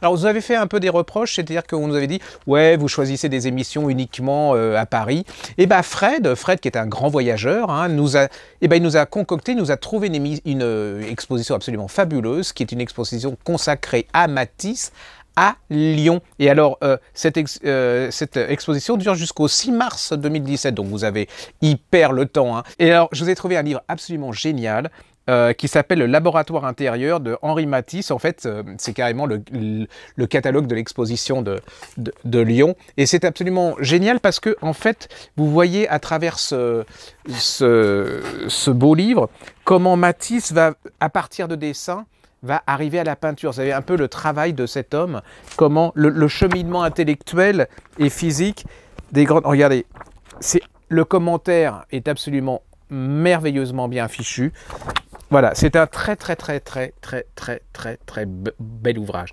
Alors vous avez fait un peu des reproches, c'est-à-dire qu'on nous avait dit ouais vous choisissez des émissions uniquement euh, à Paris. Et bien Fred, Fred qui est un grand voyageur, hein, nous a, et ben, il nous a concocté, nous a trouvé une, euh, exposition absolument fabuleuse, qui est une exposition consacrée à Matisse, à Lyon. Et alors, euh, cette, cette, exposition dure jusqu'au 6 mars 2017, donc vous avez hyper le temps. Hein. Et alors, je vous ai trouvé un livre absolument génial euh, qui s'appelle Le laboratoire intérieur de Henri Matisse. En fait, euh, c'est carrément le, catalogue de l'exposition de, Lyon. Et c'est absolument génial parce que, en fait, vous voyez à travers ce, beau livre comment Matisse va, à partir de dessins, va arriver à la peinture. Vous savez un peu le travail de cet homme, comment le, cheminement intellectuel et physique des grandes... Regardez, c'est le commentaire est absolument merveilleusement bien fichu. Voilà, c'est un très très très très très très très très bel ouvrage.